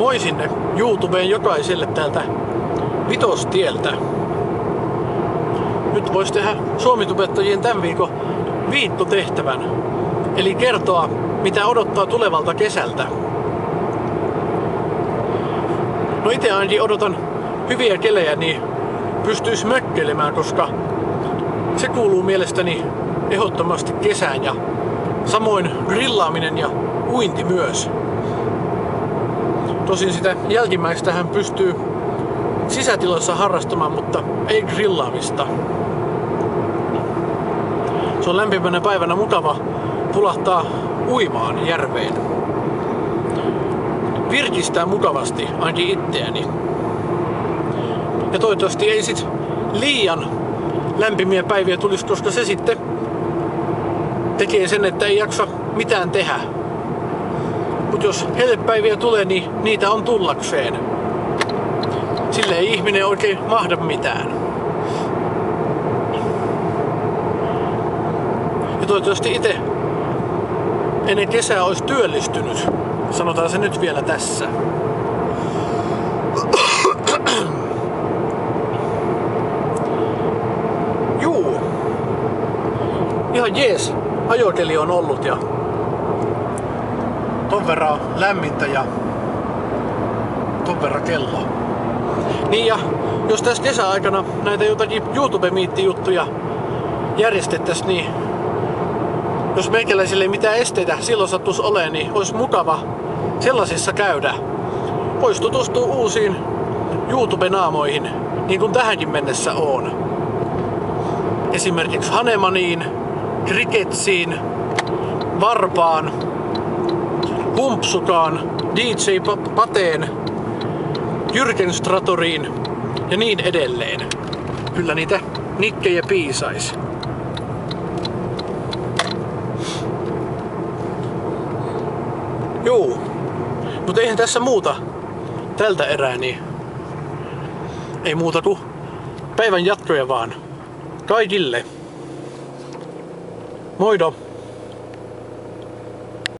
Moi sinne YouTubeen jokaiselle täältä Vitostieltä. Nyt voisi tehdä suomitubettajien tämän viikon viittotehtävän. Eli kertoa, mitä odottaa tulevalta kesältä. No itse ainakin odotan hyviä kelejä, niin pystyisi mökkelemään, koska se kuuluu mielestäni ehdottomasti kesään ja samoin grillaaminen ja uinti myös. Tosin sitä jälkimmäistä hän pystyy sisätiloissa harrastamaan, mutta ei grillaamista. Se on lämpimänä päivänä mukava pulahtaa uimaan järveen. Virkistää mukavasti ainakin itseäni. Ja toivottavasti ei sit liian lämpimiä päiviä tulisi, koska se sitten tekee sen, että ei jaksa mitään tehdä. Mutta jos hellepäiviä tulee, niin niitä on tullakseen. Sille ei ihminen oikein mahda mitään. Ja toivottavasti itse ennen kesää olisi työllistynyt. Sanotaan se nyt vielä tässä. Juu. Ihan jees. Ajokeli on ollut ja ton verran lämmintä ja ton verran kello. Niin ja jos tässä kesäaikana näitä jotakin YouTube-miitti-juttuja järjestettäisiin, niin jos meikäläisille ei mitään esteitä silloin sattuisi olemaan, niin olisi mukava sellaisissa käydä. Voisi tutustua uusiin YouTube-naamoihin, niin kuin tähänkin mennessä on. Esimerkiksi Hanemaniin, Kriketsiin, Varpaan, Pumpsukaan, DJ Pateen, Jyrken Stratoriin ja niin edelleen. Kyllä niitä nikkejä piisais. Juu. Mutta eihän tässä muuta tältä erää, niin ei muuta kuin päivän jatkoja vaan. Kaikille. Moido!